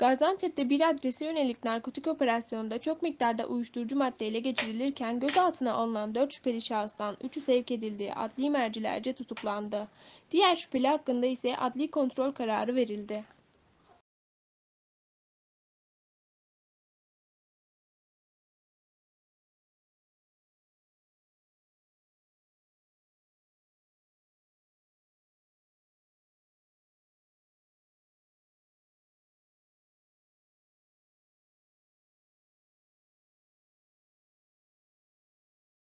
Gaziantep'te bir adrese yönelik narkotik operasyonda çok miktarda uyuşturucu madde ele geçirilirken gözaltına alınan 4 şüpheli şahıstan 3'ü sevk edildiği adli mercilerce tutuklandı. Diğer şüpheli hakkında ise adli kontrol kararı verildi.